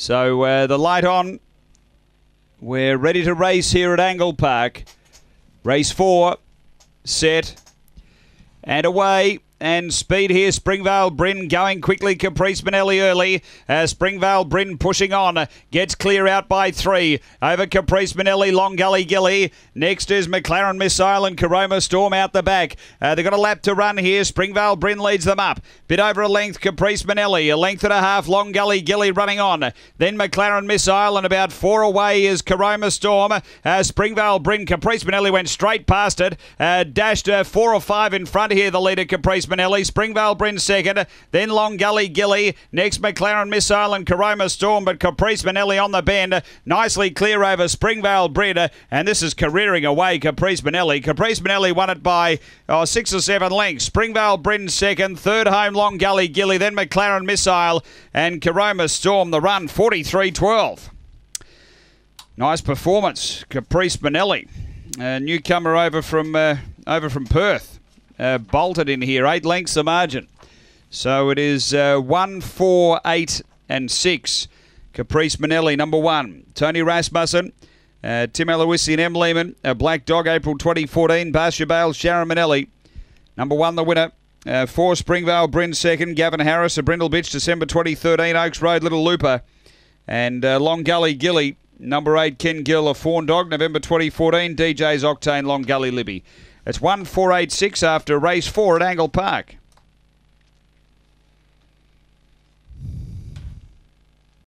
So uh, the light on. We're ready to race here at Angle Park. Race four, set, and away. And speed here, Springvale Bryn going quickly. Caprice Manelli early. Uh, Springvale Bryn pushing on. Gets clear out by three. Over Caprice Manelli, Long Gully Gilly. Next is McLaren Missile and Caroma Storm out the back. Uh, they've got a lap to run here. Springvale Bryn leads them up. Bit over a length, Caprice Manelli. A length and a half, Long Gully Gilly running on. Then McLaren Missile and about four away is Caroma Storm. Uh, Springvale Bryn, Caprice Manelli went straight past it. Uh, dashed uh, four or five in front here, the leader Caprice Manelli. Springvale Bryn second. Then Long Gully Gilly. Next McLaren Missile and Caroma Storm, but Caprice Manelli on the bend. Nicely clear over Springvale Bryn. And this is careering away Caprice Manelli. Caprice Manelli won it by oh, six or seven lengths. Springvale Bryn second. Third home Long Gully Gilly. Then McLaren Missile and Caroma Storm. The run 43 12. Nice performance, Caprice Manelli, a newcomer over from uh, over from Perth uh, bolted in here, eight lengths the margin. So it is uh, one, four, eight, and six. Caprice Manelli, number one. Tony Rasmussen, uh, Tim Aloisi and M. Lehman. A Black Dog, April 2014. Barcia Bale, Sharon Manelli. Number one, the winner. Uh, four, Springvale, Bryn second. Gavin Harris, a Brindle Bitch, December 2013. Oaks Road, Little Looper. And uh, Long Gully Gilly, number eight, Ken Gill, a Fawn Dog, November 2014. DJ's Octane, Long Gully Libby. It's 1486 after race four at Angle Park.